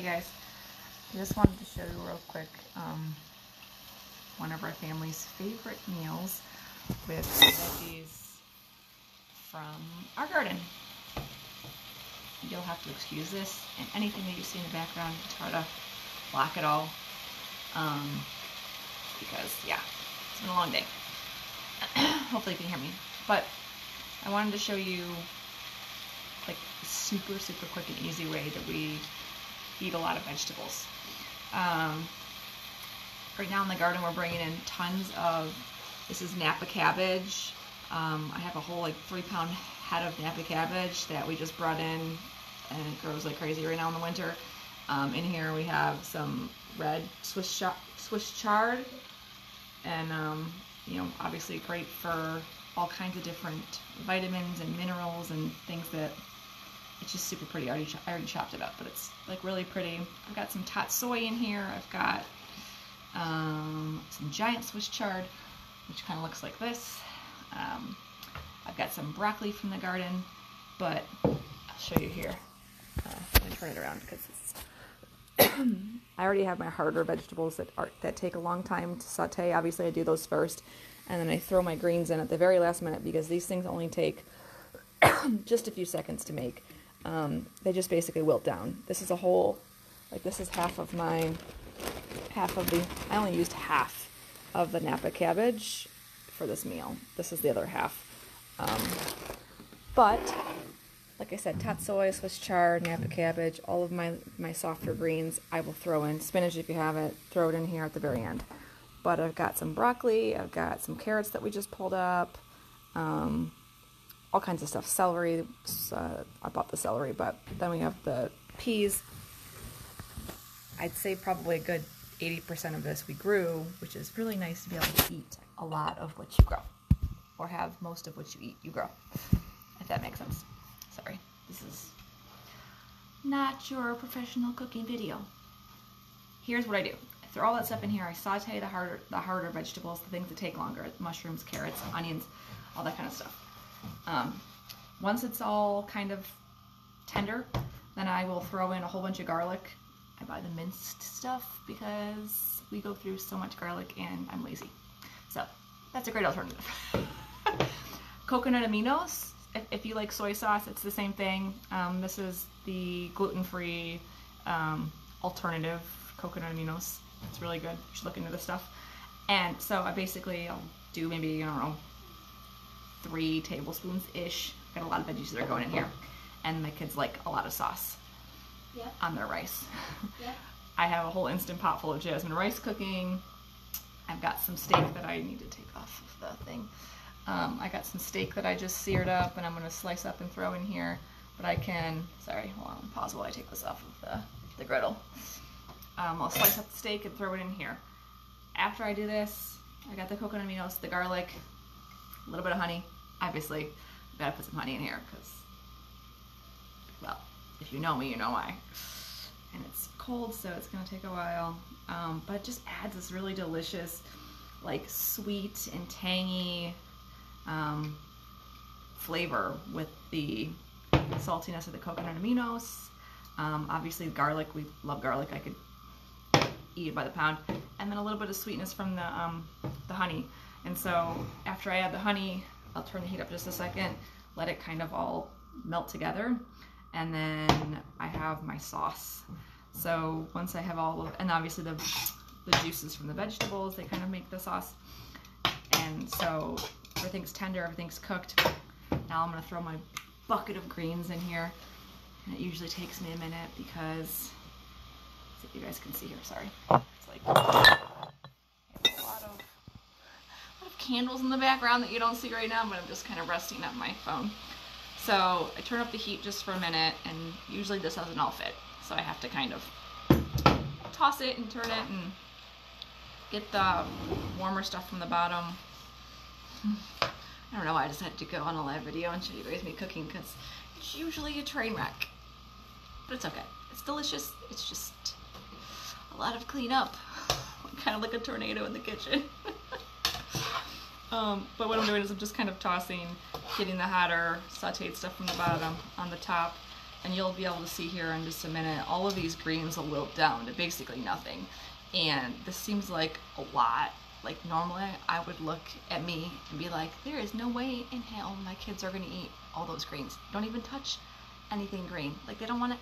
Hey guys, I just wanted to show you real quick um, one of our family's favorite meals with veggies from our garden. You'll have to excuse this and anything that you see in the background, try to block it all. Um, because yeah, it's been a long day. Hopefully you can hear me. But I wanted to show you like super, super quick and easy way that we eat a lot of vegetables. Um, right now in the garden we're bringing in tons of, this is Napa cabbage. Um, I have a whole like three pound head of Napa cabbage that we just brought in and it grows like crazy right now in the winter. Um, in here we have some red Swiss, Swiss chard and um, you know obviously great for all kinds of different vitamins and minerals and things that it's just super pretty. I already, I already chopped it up, but it's like really pretty. I've got some tatsoi in here. I've got um, some giant Swiss chard, which kind of looks like this. Um, I've got some broccoli from the garden, but I'll show you here. Uh, I'm gonna turn it around because I already have my harder vegetables that are that take a long time to saute. Obviously, I do those first, and then I throw my greens in at the very last minute because these things only take just a few seconds to make um, they just basically wilt down. This is a whole, like this is half of my, half of the, I only used half of the Napa cabbage for this meal. This is the other half. Um, but, like I said, tatsoi, Swiss chard, Napa cabbage, all of my, my softer greens, I will throw in. Spinach, if you have it, throw it in here at the very end. But I've got some broccoli, I've got some carrots that we just pulled up, um, all kinds of stuff. Celery, uh, I bought the celery, but then we have the peas. I'd say probably a good 80% of this we grew, which is really nice to be able to eat a lot of what you grow, or have most of what you eat, you grow, if that makes sense. Sorry, this is not your professional cooking video. Here's what I do. I throw all that stuff in here. I saute the harder, the harder vegetables, the things that take longer, mushrooms, carrots, onions, all that kind of stuff. Um, once it's all kind of tender, then I will throw in a whole bunch of garlic. I buy the minced stuff because we go through so much garlic and I'm lazy. So that's a great alternative. Coconut aminos, if, if, you like soy sauce, it's the same thing. Um, this is the gluten-free um, alternative coconut aminos. It's really good. You should look into this stuff. And so I basically, I'll do maybe, I don't know, three tablespoons-ish. Got a lot of veggies that are going in here. And my kids like a lot of sauce yep. on their rice. Yep. I have a whole instant pot full of jasmine rice cooking. I've got some steak that I need to take off of the thing. Um, I got some steak that I just seared up and I'm going to slice up and throw in here. But I can, sorry, hold on, pause while I take this off of the, the griddle. Um, I'll slice up the steak and throw it in here. After I do this, I got the coconut aminos, the garlic, a little bit of honey. Obviously, I've got to put some honey in here because, well, if you know me, you know why. And it's cold, so it's to take a while. Um, but it just adds this really delicious, like sweet and tangy um, flavor with the saltiness of the coconut aminos. Um, obviously, garlic, we love garlic. I could eat it by the pound. And then a little bit of sweetness from the, um, the honey. And so after I add the honey, I'll turn the heat up just a second, let it kind of all melt together. And then I have my sauce. So once I have all of, and obviously the, the juices from the vegetables, they kind of make the sauce. And so everything's tender, everything's cooked. Now I'm gonna throw my bucket of greens in here. And it usually takes me a minute because, if you guys can see here, sorry. It's like candles in the background that you don't see right now, but I'm just kind of resting up my phone. So I turn up the heat just for a minute, and usually this doesn't all fit. So I have to kind of toss it and turn it and get the warmer stuff from the bottom. I don't know why I decided to go on a live video and show you guys me cooking because it's usually a train wreck. But it's okay. It's delicious. It's just a lot of cleanup. kind of like a tornado in the kitchen. Um, but what I'm doing is I'm just kind of tossing, getting the hotter sauteed stuff from the bottom on the top, and you'll be able to see here in just a minute, all of these greens will wilt down to basically nothing. And this seems like a lot. Like normally I would look at me and be like, there is no way in hell my kids are gonna eat all those greens. Don't even touch anything green. Like they don't want it.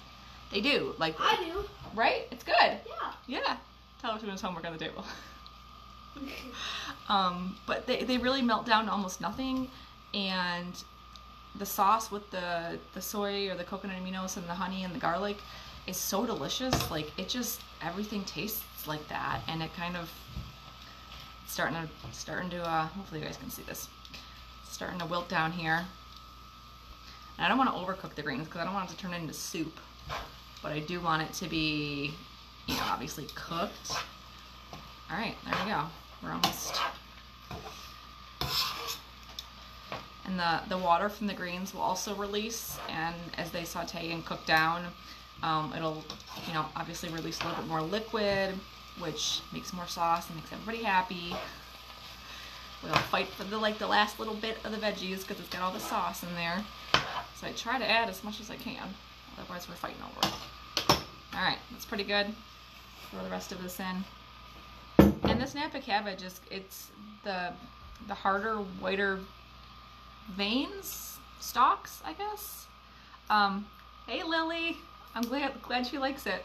they do. Like I do. right? It's good. Yeah. Yeah. Tell her to do his homework on the table. um, but they, they really melt down to almost nothing. And the sauce with the the soy or the coconut aminos and the honey and the garlic is so delicious. Like it just everything tastes like that. And it kind of starting to starting to uh hopefully you guys can see this starting to wilt down here. And I don't want to overcook the greens because I don't want it to turn into soup. But I do want it to be you know obviously cooked all right there we go. We're almost. And the, the water from the greens will also release and as they saute and cook down um, it'll you know obviously release a little bit more liquid which makes more sauce and makes everybody happy. We'll fight for the like the last little bit of the veggies because it's got all the sauce in there. So I try to add as much as I can otherwise we're fighting over it. All right that's pretty good. Throw the rest of this in and this Napa cabbage is it's the the harder whiter veins, stalks, I guess. Um, hey Lily, I'm glad glad she likes it.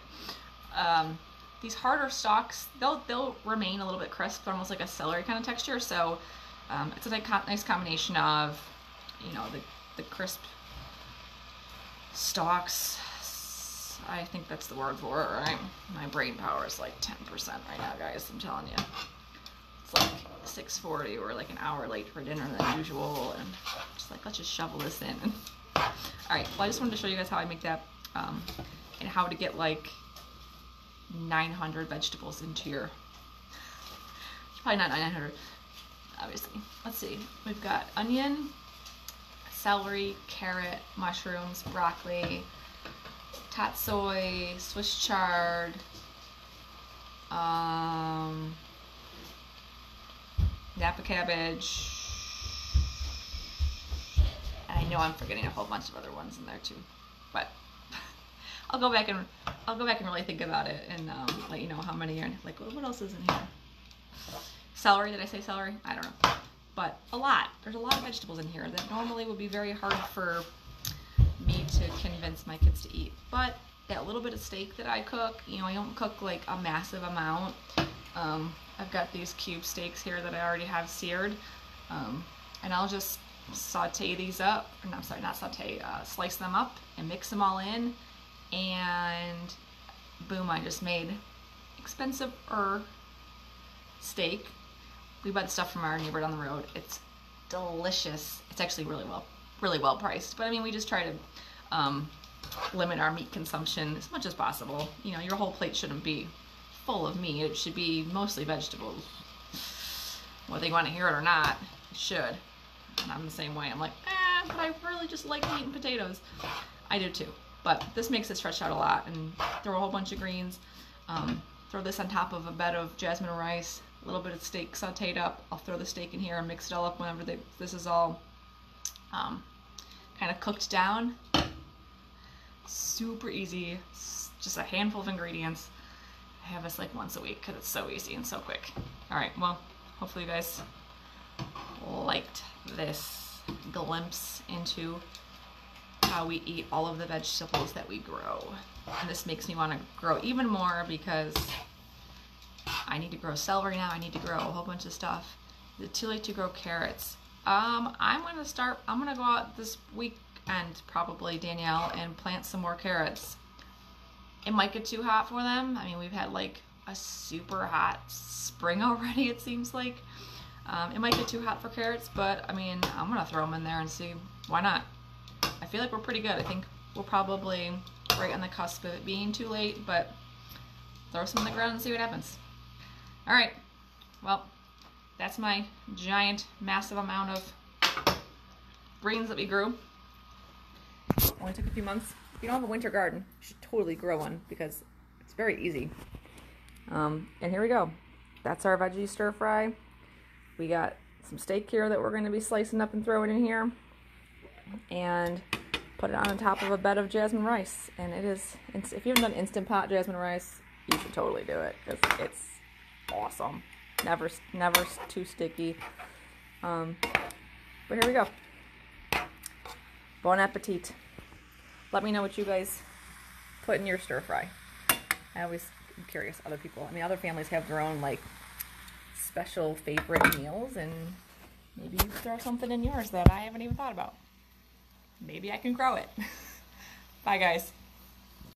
Um, these harder stalks, they'll they'll remain a little bit crisp, almost like a celery kind of texture. So um, it's a nice combination of, you know, the the crisp stalks. I think that's the word for it, right? My brain power is like 10% right now, guys. I'm telling you. It's like 6:40. We're like an hour late for dinner than usual, and just like let's just shovel this in. All right. Well, I just wanted to show you guys how I make that, um, and how to get like 900 vegetables into your. Probably not 900, obviously. Let's see. We've got onion, celery, carrot, mushrooms, broccoli, tatsoi, Swiss chard. Um, Napa cabbage. And I know I'm forgetting a whole bunch of other ones in there too, but I'll go back and I'll go back and really think about it and um, let you know how many are in, like what else is in here. Celery? Did I say celery? I don't know, but a lot. There's a lot of vegetables in here that normally would be very hard for convince my kids to eat. But that little bit of steak that I cook, you know, I don't cook like a massive amount. Um, I've got these cube steaks here that I already have seared. Um, and I'll just saute these up, no, I'm sorry, not saute, uh, slice them up and mix them all in. And boom, I just made expensive er steak. We the stuff from our neighbor down the road. It's delicious. It's actually really well, really well priced. But I mean, we just try to um, limit our meat consumption as much as possible. You know, your whole plate shouldn't be full of meat. It should be mostly vegetables. Whether you want to hear it or not, it should. And I'm the same way. I'm like, eh, but I really just like meat and potatoes. I do too. But this makes it stretch out a lot and throw a whole bunch of greens. Um, throw this on top of a bed of jasmine rice, a little bit of steak sauteed up. I'll throw the steak in here and mix it all up whenever they, this is all um, kind of cooked down. Super easy, just a handful of ingredients. I have this like once a week because it's so easy and so quick. All right, well, hopefully you guys liked this glimpse into how we eat all of the vegetables that we grow. And this makes me want to grow even more because I need to grow celery now. I need to grow a whole bunch of stuff. Is it too late to grow carrots? Um, I'm going to start, I'm going to go out this weekend probably, Danielle, and plant some more carrots it might get too hot for them. I mean, we've had like a super hot spring already, it seems like. Um, it might get too hot for carrots, but I mean, I'm gonna throw them in there and see why not. I feel like we're pretty good. I think we're probably right on the cusp of it being too late, but throw some in the ground and see what happens. All right, well, that's my giant, massive amount of greens that we grew. Only took a few months If you don't have a winter garden, you should totally grow one because it's very easy. Um, and here we go. That's our veggie stir fry. We got some steak here that we're going to be slicing up and throwing in here. And put it on top of a bed of jasmine rice, and it is. If you haven't done instant pot jasmine rice, you should totally do it because it's awesome. Never, never too sticky. Um, but here we go. Bon appetit. Let me know what you guys put in your stir fry. I always am curious. Other people, I mean, other families have their own like special favorite meals, and maybe you throw something in yours that I haven't even thought about. Maybe I can grow it. Bye, guys.